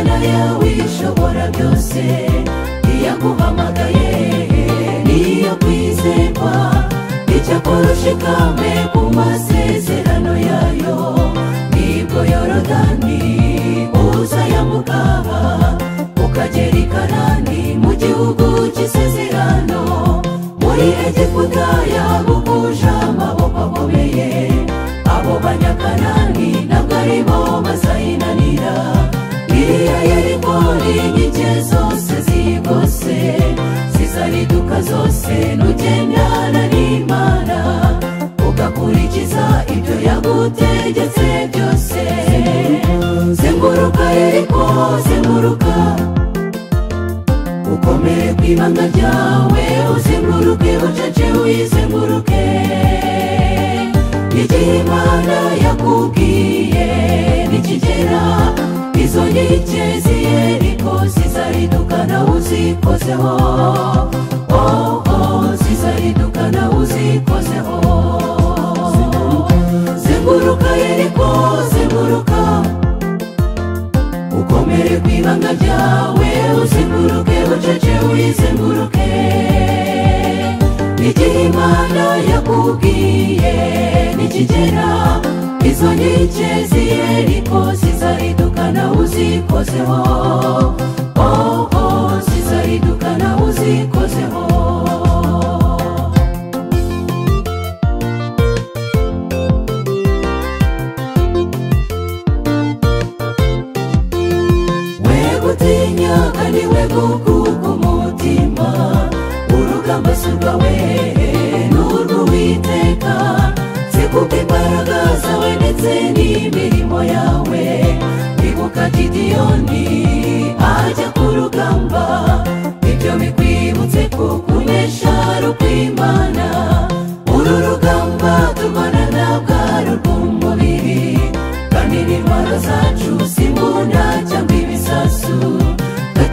Imana yawe ishobora byose iyaguhamagaye niyo kwizerwa. Icyakora ushikame ku masezerano yayo ni bwo yorodani uzayambukaha ukagera i karani mu gihugu cy'isezerano. Muri egiputa yagukuje zose zigose zizariduka zose nugendana n'imana ugakurikiza ibyo yagutegetse byose. Zenguruka yeriko zenguruka. Ukomere ku ibanga ryawe uzenguruke ucece wizenguruke igihe imana yakubwiye nikigera izo nkike zizariduka nawe uzikozeho oh, oh, zizariduka nawe uzikozeho zenguruka yeriko zenguruka ukomere ku ibanga ryawe uzenguruke ucece wizenguruke igihe imana yakubwiye nikigera izo nkike ziyeriko zizariduka nawe uzikozeho urugamba si urwawe n'urw'uwiteka zikuka imbaraga zawe ndetse n'imirimo yawe ibuka gidiyoni ajya ku rugamba ibyo bikwibutse ko kunesha ari ukw'imana uru rugamba turwana ntabwo ari urw'umubiri kandi n'intwaro zacu si imbunda cyangwa ibisasu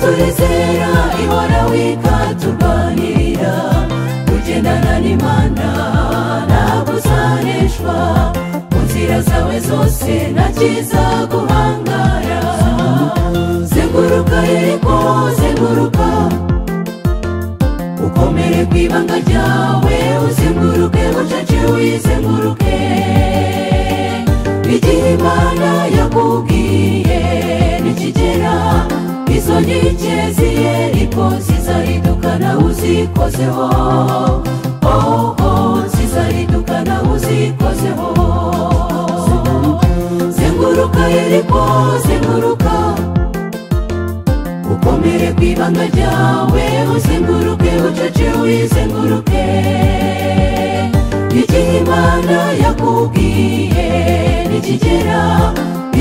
turizera ihora wikaturwanirira kugendana n'imana ntabwo uzaneshwa mu nzira zawe zose nta cyiza guhangara zenguruka yeriko zenguruka. Ukomere ku ibanga ryawe uzenguruke ucece wizenguruke igihe imana yakubwiye nikigera izo nkike ziyeriko zizariduka nawe uzikozeho oh, oh, zizariduka nawe uzikozeho zenguruka yeriko zenguruka ukomere ku ibanga ryawe uzenguruke ucece wizenguruke igihe imana yakubwiye nikigera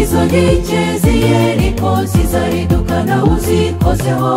izo nkike ziyeriko zizariduka nawe uzikozeho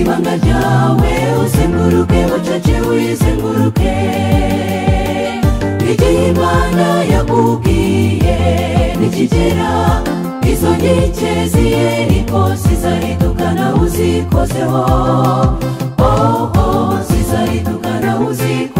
ibanga ryawe uzenguruke bucece wizenguruke igihe imana yakubwiye nikigera izo nkike ziyeriko zizaridukana uzikozeho oh oh zizaridukana uzikozeho